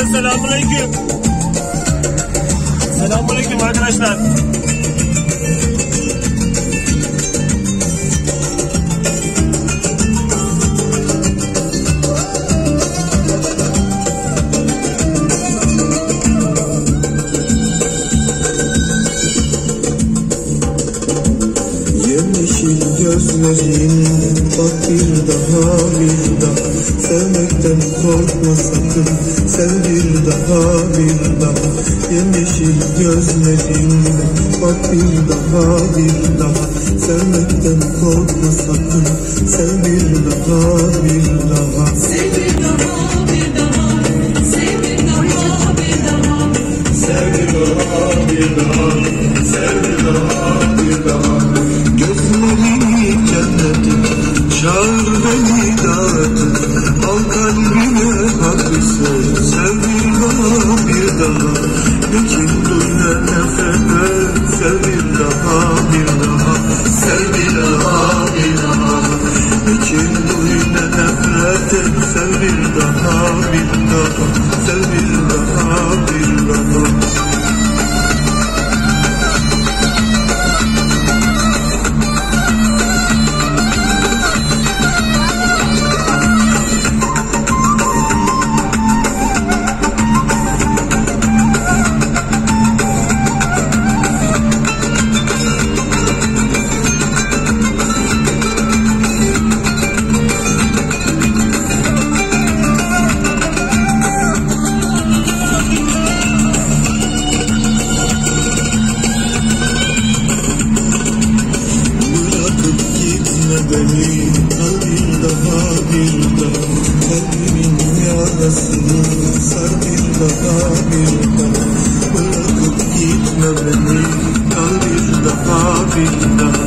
selamünaleyküm. Selamünaleyküm arkadaşlar. Gözlerin bak bir daha bir daha. Sevmekten korkma sakın. Sev bir daha bir daha. Yemyeşil gözlerin bak bir daha bir daha. Sevmekten korkma sakın. Sev bir daha bir daha. Gözlerini haklısın Sev bir daha bir daha Ne kin duy ne nefret et Sev bir daha bir daha. Sev bir daha bir daha. Ne kin duy ne nefret et Sev bir daha bir daha. Sev beni bir daha bir daha. Kalbimin yarasını Sar bir daha bir daha. Bırakıp gitme beni bir daha bir daha